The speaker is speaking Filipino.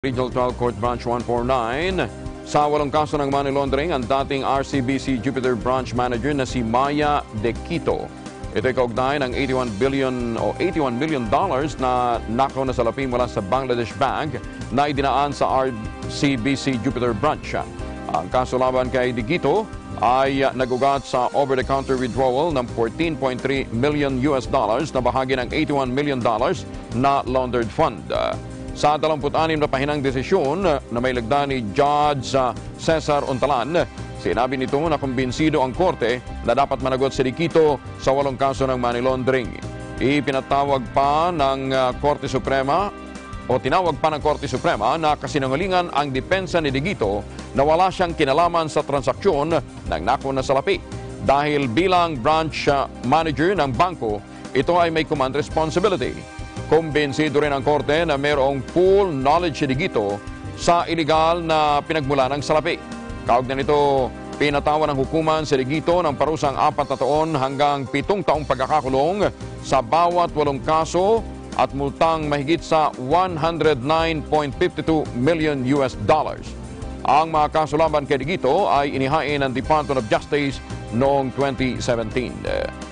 Regional Trial Court Branch 149. Sa walong kaso ng money laundering, ang dating RCBC Jupiter Branch Manager na si Maya De Quito. Ito'y kaugnay ng 81 billion o 81 million dollars na nakaw na salapi mula sa Bangladesh Bank na idinaan sa RCBC Jupiter Branch. Ang kaso laban kay De Quito ay nagugat sa over-the-counter withdrawal ng 14.3 million US dollars na bahagi ng 81 million dollars na laundered fund. Sa 26 na pahinang desisyon na may lagda ni Judge uh, Cesar Untalan, sinabi nito na kumbinsido ang korte na dapat managot si Riquito sa walong kaso ng money laundering. Ipinatawag pa ng Korte Suprema o tinawag pa ng Korte Suprema na kasinungalingan ang depensa ni Digito na wala siyang kinalaman sa transaksyon ng nako na salapi. Dahil bilang branch manager ng bangko, ito ay may command responsibility. Kumbinsido rin ang korte na mayroong full knowledge si Digito sa iligal na pinagmula ng salapi. Kaugnay nito, pinatawan ng hukuman si Digito ng parusang apat na taon hanggang pitong taong pagkakakulong sa bawat walong kaso at multang mahigit sa 109.52 million US dollars. Ang mga kaso laban kay Digito ay inihain ng Department of Justice noong 2017.